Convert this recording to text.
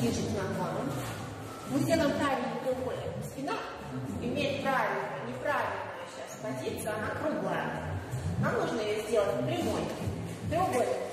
Выше наклоном. Мы сделаем правильный треугольник. Спина имеет правильную, неправильную сейчас позицию, она круглая. Нам нужно ее сделать прямой. Треугольник.